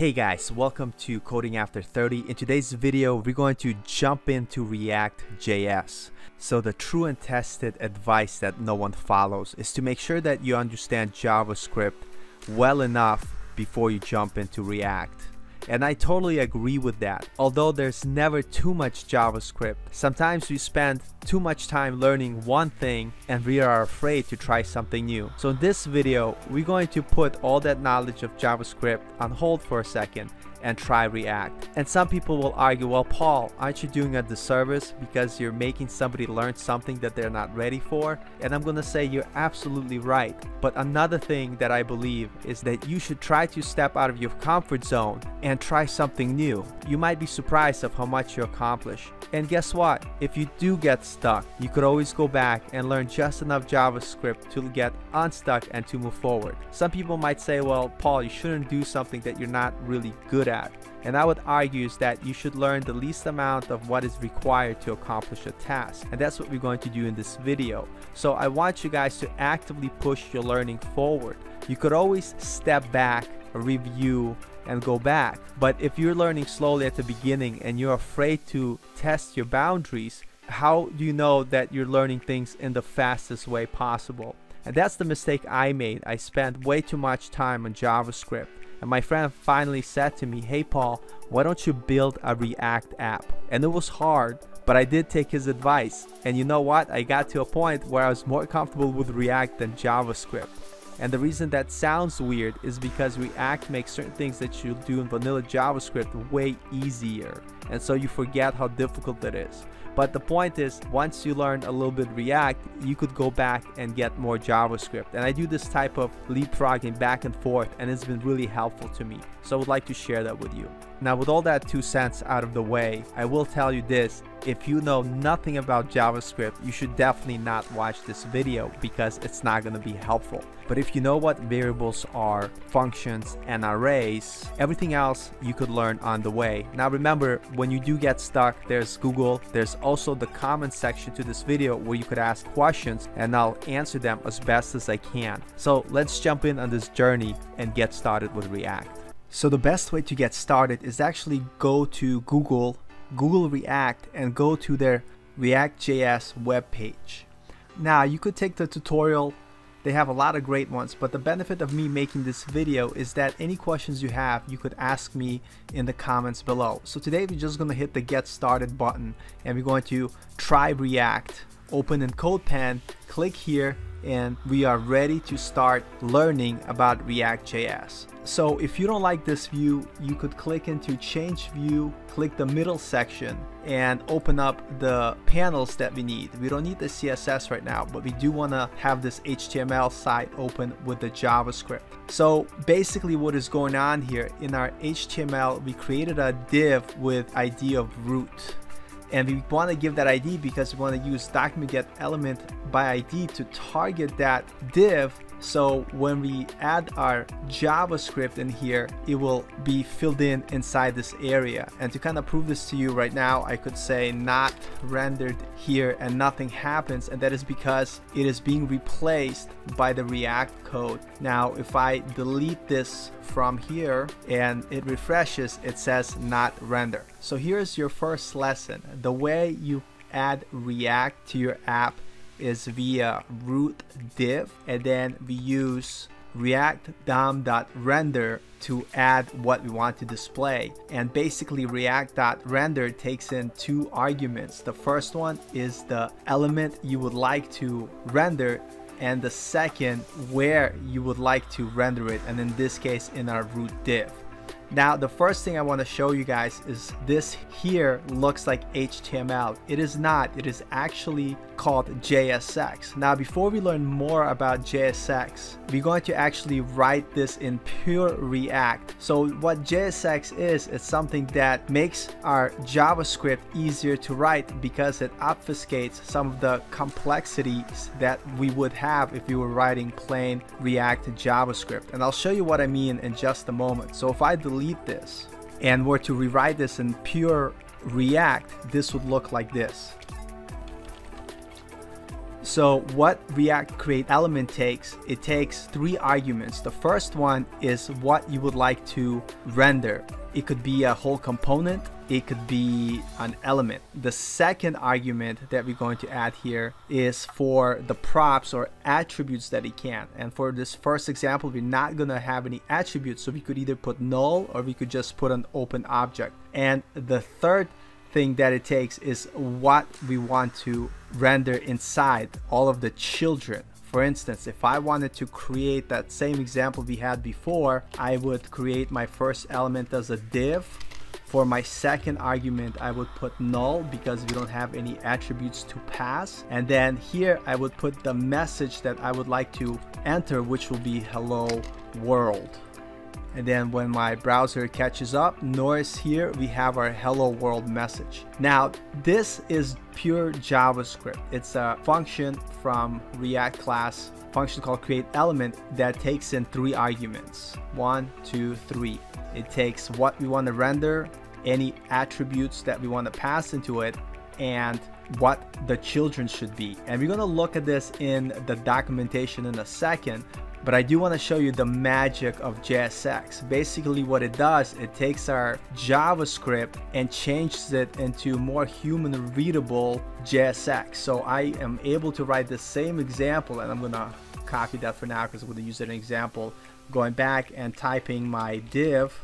Hey guys, welcome to Coding After 30. In today's video, we're going to jump into React JS. So the true and tested advice that no one follows is to make sure that you understand JavaScript well enough before you jump into React. And I totally agree with that. Although there's never too much JavaScript, sometimes we spend too much time learning one thing and we are afraid to try something new. So in this video, we're going to put all that knowledge of JavaScript on hold for a second and try React. And some people will argue, well, Paul, aren't you doing a disservice because you're making somebody learn something that they're not ready for? And I'm gonna say you're absolutely right. But another thing that I believe is that you should try to step out of your comfort zone and try something new. You might be surprised of how much you accomplish. And guess what? If you do get stuck, you could always go back and learn just enough JavaScript to get unstuck and to move forward. Some people might say, well, Paul, you shouldn't do something that you're not really good at. And I would argue is that you should learn the least amount of what is required to accomplish a task. And that's what we're going to do in this video. So I want you guys to actively push your learning forward. You could always step back, review, and go back. But if you're learning slowly at the beginning and you're afraid to test your boundaries, how do you know that you're learning things in the fastest way possible? And that's the mistake I made. I spent way too much time on JavaScript and my friend finally said to me, hey Paul, why don't you build a React app? And it was hard, but I did take his advice. And you know what? I got to a point where I was more comfortable with React than JavaScript. And the reason that sounds weird is because React makes certain things that you do in vanilla JavaScript way easier. And so you forget how difficult it is. But the point is, once you learn a little bit React, you could go back and get more JavaScript. And I do this type of leapfrogging back and forth, and it's been really helpful to me. So I would like to share that with you. Now, with all that two cents out of the way, I will tell you this. If you know nothing about JavaScript, you should definitely not watch this video because it's not going to be helpful. But if you know what variables are, functions, and arrays, everything else you could learn on the way. Now remember, when you do get stuck, there's Google, there's also the comment section to this video where you could ask questions and I'll answer them as best as I can. So let's jump in on this journey and get started with React. So the best way to get started is actually go to Google, Google React and go to their React.js webpage. Now you could take the tutorial they have a lot of great ones, but the benefit of me making this video is that any questions you have, you could ask me in the comments below. So today we're just to hit the get started button and we're going to try React, open in CodePen, click here, and we are ready to start learning about React.js. So if you don't like this view, you could click into change view, click the middle section and open up the panels that we need. We don't need the CSS right now, but we do want to have this HTML site open with the JavaScript. So basically what is going on here in our HTML, we created a div with ID of root and we want to give that ID because we want to use document get element by ID to target that div so when we add our JavaScript in here, it will be filled in inside this area. And to kind of prove this to you right now, I could say not rendered here and nothing happens. And that is because it is being replaced by the React code. Now, if I delete this from here and it refreshes, it says not render. So here's your first lesson. The way you add React to your app is via root div and then we use react dom.render to add what we want to display. And basically react.render takes in two arguments. The first one is the element you would like to render and the second where you would like to render it and in this case in our root div now the first thing I want to show you guys is this here looks like HTML. It is not, it is actually called JSX. Now before we learn more about JSX, we're going to actually write this in pure React. So what JSX is, it's something that makes our JavaScript easier to write because it obfuscates some of the complexities that we would have if we were writing plain React JavaScript. And I'll show you what I mean in just a moment. So if I delete delete this and were to rewrite this in pure React, this would look like this. So what React Create Element takes, it takes three arguments. The first one is what you would like to render. It could be a whole component, it could be an element. The second argument that we're going to add here is for the props or attributes that it can. And for this first example, we're not gonna have any attributes, so we could either put null or we could just put an open object. And the third thing that it takes is what we want to render inside all of the children. For instance, if I wanted to create that same example we had before, I would create my first element as a div. For my second argument, I would put null because we don't have any attributes to pass. And then here I would put the message that I would like to enter, which will be hello world. And then when my browser catches up, notice here we have our hello world message. Now, this is pure JavaScript. It's a function from React class, function called create element that takes in three arguments. One, two, three. It takes what we want to render, any attributes that we want to pass into it, and what the children should be. And we're going to look at this in the documentation in a second, but I do want to show you the magic of JSX. Basically what it does, it takes our JavaScript and changes it into more human readable JSX. So I am able to write the same example and I'm going to copy that for now because I'm going to use it an example. Going back and typing my div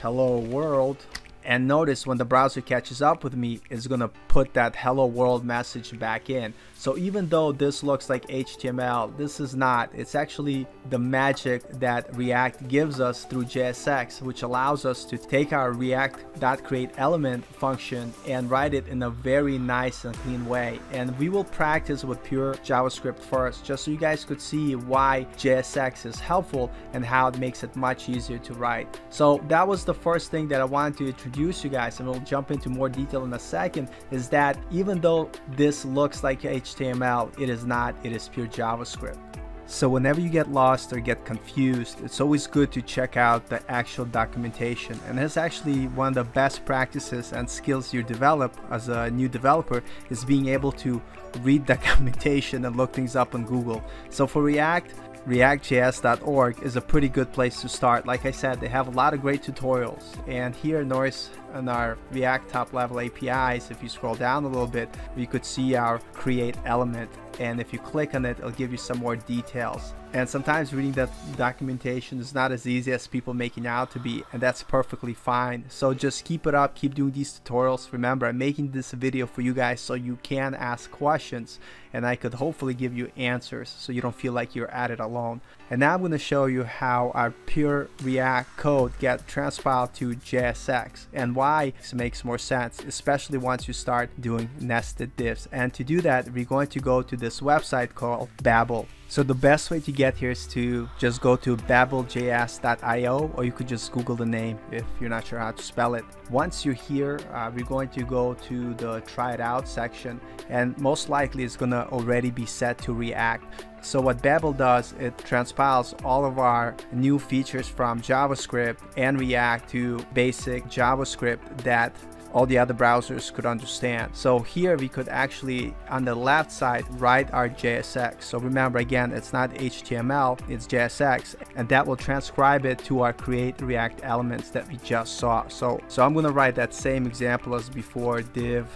hello world and notice when the browser catches up with me it's gonna put that hello world message back in. So even though this looks like HTML this is not. It's actually the magic that React gives us through JSX which allows us to take our react.create element function and write it in a very nice and clean way. And we will practice with pure JavaScript first just so you guys could see why JSX is helpful and how it makes it much easier to write. So that was the first thing that I wanted to introduce you guys and we'll jump into more detail in a second is that even though this looks like HTML, it is not, it is pure JavaScript. So whenever you get lost or get confused, it's always good to check out the actual documentation. And it's actually one of the best practices and skills you develop as a new developer is being able to read documentation and look things up on Google. So for React, reactjs.org is a pretty good place to start. Like I said, they have a lot of great tutorials. And here, Norris, in our React top level APIs, if you scroll down a little bit, you could see our create element. And if you click on it, it'll give you some more details. And sometimes reading that documentation is not as easy as people making out to be, and that's perfectly fine. So just keep it up, keep doing these tutorials. Remember, I'm making this video for you guys so you can ask questions, and I could hopefully give you answers so you don't feel like you're at it alone. And now I'm going to show you how our pure React code get transpiled to JSX and why this makes more sense, especially once you start doing nested divs And to do that, we're going to go to this website called Babel. So the best way to get here is to just go to babeljs.io or you could just Google the name if you're not sure how to spell it. Once you're here, uh, we're going to go to the try it out section and most likely it's gonna already be set to React. So what Babel does, it transpiles all of our new features from JavaScript and React to basic JavaScript that all the other browsers could understand. So here we could actually on the left side write our JSX. So remember again, it's not HTML, it's JSX and that will transcribe it to our create react elements that we just saw. So, so I'm gonna write that same example as before, div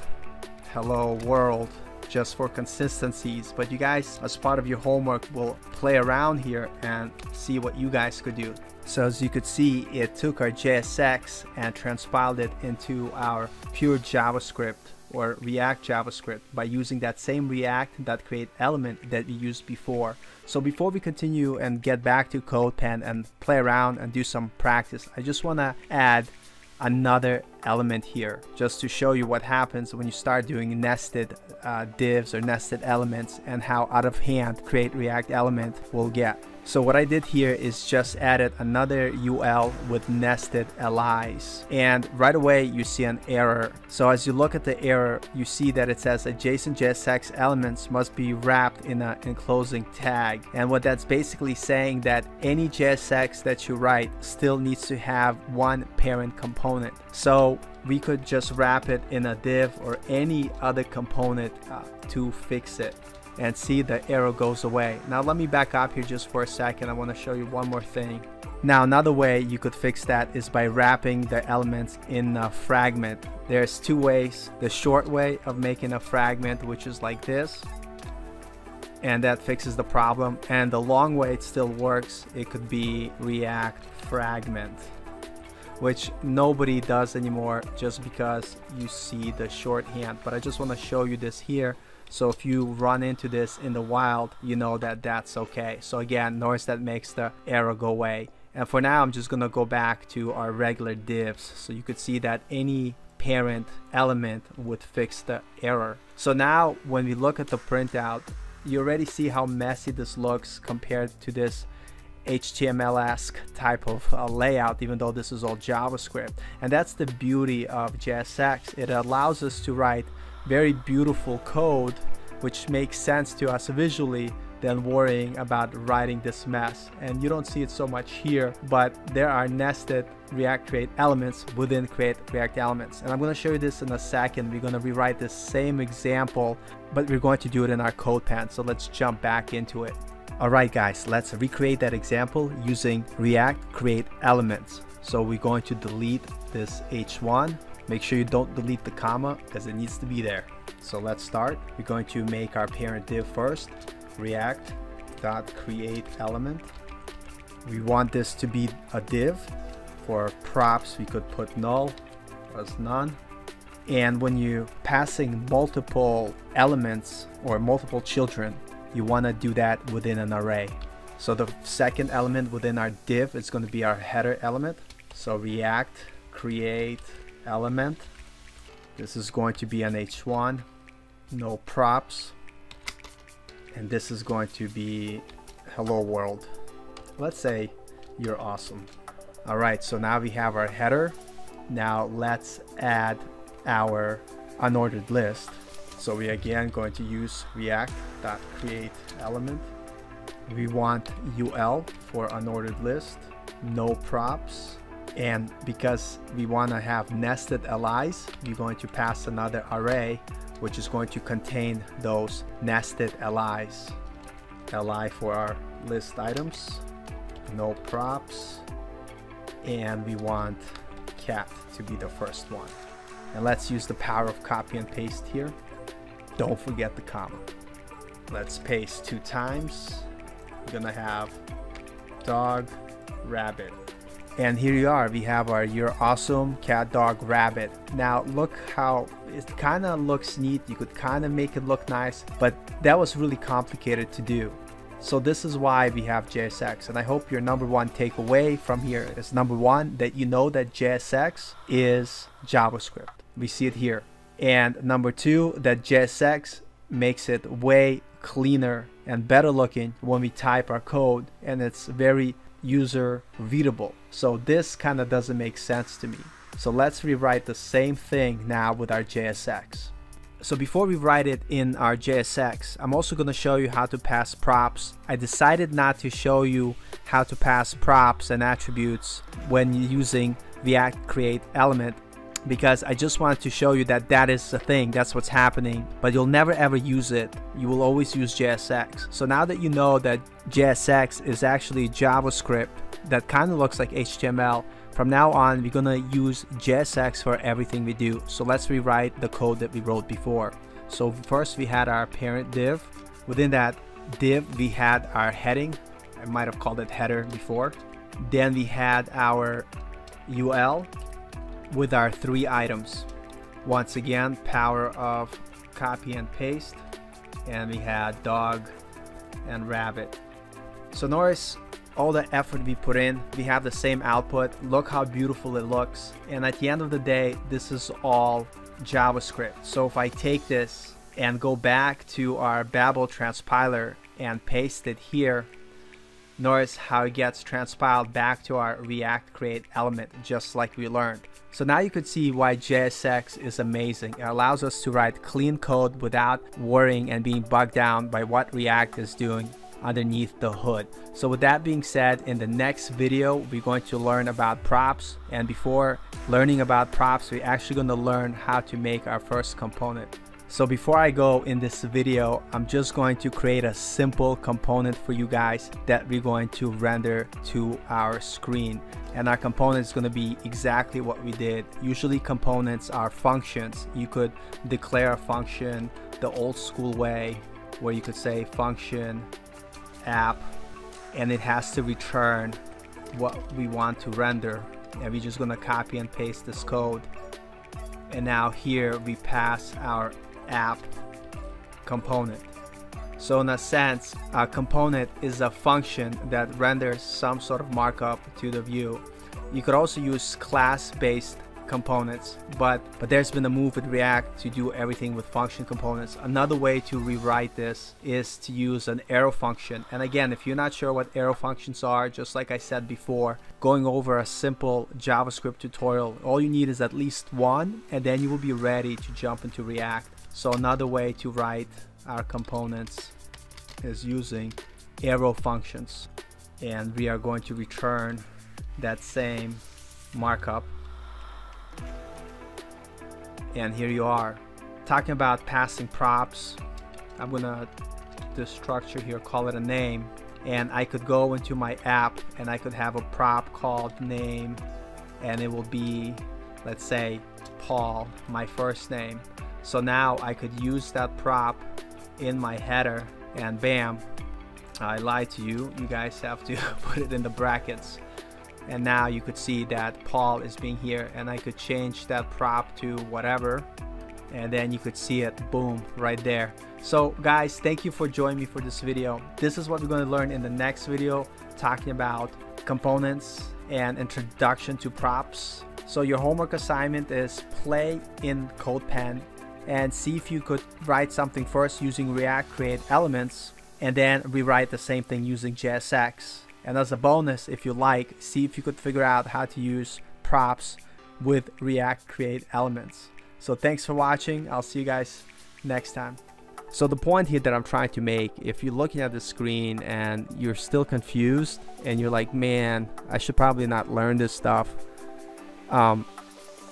hello world just for consistencies but you guys as part of your homework will play around here and see what you guys could do so as you could see it took our JSX and transpiled it into our pure JavaScript or React JavaScript by using that same React.create element that we used before. So before we continue and get back to CodePen and play around and do some practice, I just want to add another element here just to show you what happens when you start doing nested uh, divs or nested elements and how out of hand create react element will get. So what I did here is just added another UL with nested LIs and right away you see an error. So as you look at the error you see that it says adjacent JSX elements must be wrapped in an enclosing tag and what that's basically saying that any JSX that you write still needs to have one parent component. So we could just wrap it in a div or any other component uh, to fix it. And see the arrow goes away. Now let me back up here just for a second. I want to show you one more thing. Now another way you could fix that is by wrapping the elements in a fragment. There's two ways. The short way of making a fragment which is like this and that fixes the problem and the long way it still works it could be react fragment which nobody does anymore just because you see the shorthand but I just want to show you this here so if you run into this in the wild you know that that's okay. So again notice that makes the arrow go away. And for now I'm just gonna go back to our regular divs. So you could see that any parent element would fix the error. So now when we look at the printout you already see how messy this looks compared to this HTML-esque type of uh, layout even though this is all JavaScript. And that's the beauty of JSX it allows us to write very beautiful code which makes sense to us visually than worrying about writing this mess. And you don't see it so much here but there are nested react create elements within create react elements. And i'm going to show you this in a second. We're going to rewrite this same example but we're going to do it in our CodePen so let's jump back into it. Alright guys, let's recreate that example using React Create Elements. So we're going to delete this H1. Make sure you don't delete the comma because it needs to be there. So let's start. We're going to make our parent div first. React dot create element. We want this to be a div. For props, we could put null as none. And when you're passing multiple elements or multiple children, you want to do that within an array. So the second element within our div is going to be our header element. So react create element. This is going to be an h1, no props. And this is going to be hello world. Let's say you're awesome. All right, so now we have our header. Now let's add our unordered list. So we again going to use react.create element. We want UL for unordered list, no props. And because we want to have nested LIs, we're going to pass another array which is going to contain those nested LIs. LI for our list items, no props, and we want cat to be the first one. And let's use the power of copy and paste here. Don't forget the comma. Let's paste two times. We're gonna have dog, rabbit. And here you are, we have our You're Awesome Cat Dog Rabbit. Now look how it kind of looks neat. You could kind of make it look nice, but that was really complicated to do. So this is why we have JSX. And I hope your number one takeaway from here is number one, that you know that JSX is JavaScript. We see it here. And number two, that JSX makes it way cleaner and better looking when we type our code and it's very user readable. So this kind of doesn't make sense to me. So let's rewrite the same thing now with our JSX. So before we write it in our JSX, I'm also going to show you how to pass props. I decided not to show you how to pass props and attributes when using the React Create element because I just wanted to show you that that is a thing, that's what's happening, but you'll never ever use it. You will always use JSX. So now that you know that JSX is actually JavaScript that kind of looks like HTML, from now on we're gonna use JSX for everything we do. So let's rewrite the code that we wrote before. So first we had our parent div. Within that div we had our heading. I might have called it header before. Then we had our UL with our three items. Once again, power of copy and paste. And we had dog and rabbit. So notice all the effort we put in, we have the same output. Look how beautiful it looks. And at the end of the day, this is all JavaScript. So if I take this and go back to our Babel transpiler and paste it here, Notice how it gets transpiled back to our React Create element, just like we learned. So now you could see why JSX is amazing. It allows us to write clean code without worrying and being bogged down by what React is doing underneath the hood. So with that being said, in the next video, we're going to learn about props. And before learning about props, we're actually going to learn how to make our first component. So before I go in this video, I'm just going to create a simple component for you guys that we're going to render to our screen. And our component is going to be exactly what we did. Usually components are functions. You could declare a function the old school way where you could say function app and it has to return what we want to render and we're just gonna copy and paste this code and now here we pass our app component. So in a sense a component is a function that renders some sort of markup to the view. You could also use class-based components but but there's been a move with react to do everything with function components. Another way to rewrite this is to use an arrow function. And again if you're not sure what arrow functions are just like i said before going over a simple javascript tutorial all you need is at least one and then you will be ready to jump into react so another way to write our components is using arrow functions. And we are going to return that same markup. And here you are. Talking about passing props I'm gonna the structure here call it a name. And I could go into my app and I could have a prop called name. And it will be let's say Paul my first name so now I could use that prop in my header and bam I lied to you. You guys have to put it in the brackets. And now you could see that Paul is being here and I could change that prop to whatever. And then you could see it boom right there. So guys thank you for joining me for this video. This is what we're going to learn in the next video talking about components and introduction to props. So your homework assignment is play in CodePen and see if you could write something first using React Create Elements and then rewrite the same thing using JSX and as a bonus, if you like, see if you could figure out how to use props with React Create Elements. So thanks for watching. I'll see you guys next time. So the point here that I'm trying to make, if you're looking at the screen and you're still confused and you're like, man, I should probably not learn this stuff. Um,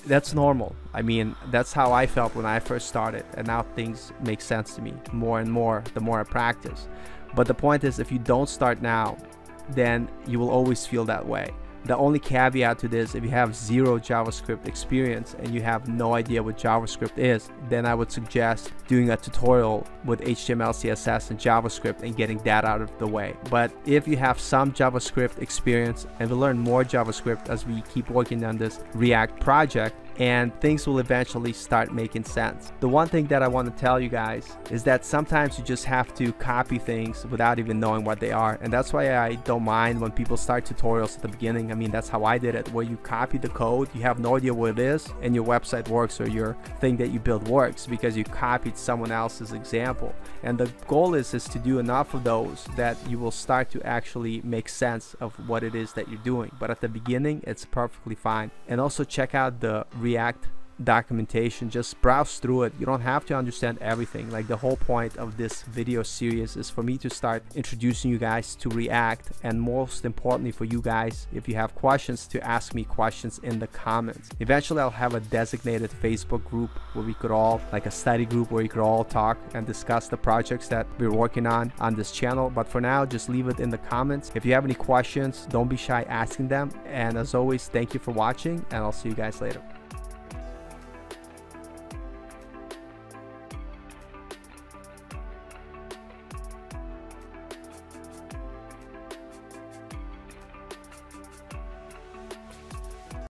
that's normal. I mean, that's how I felt when I first started, and now things make sense to me more and more the more I practice. But the point is, if you don't start now, then you will always feel that way. The only caveat to this, if you have zero JavaScript experience and you have no idea what JavaScript is, then I would suggest doing a tutorial with HTML, CSS, and JavaScript and getting that out of the way. But if you have some JavaScript experience and we learn more JavaScript as we keep working on this React project, and things will eventually start making sense. The one thing that I want to tell you guys is that sometimes you just have to copy things without even knowing what they are. And that's why I don't mind when people start tutorials at the beginning. I mean, that's how I did it, where you copy the code, you have no idea what it is, and your website works or your thing that you build works because you copied someone else's example. And the goal is, is to do enough of those that you will start to actually make sense of what it is that you're doing. But at the beginning, it's perfectly fine. And also check out the React documentation just browse through it. You don't have to understand everything. Like the whole point of this video series is for me to start introducing you guys to react and most importantly for you guys if you have questions to ask me questions in the comments. Eventually i'll have a designated facebook group where we could all like a study group where we could all talk and discuss the projects that we're working on on this channel. But for now just leave it in the comments. If you have any questions don't be shy asking them. And as always thank you for watching and i'll see you guys later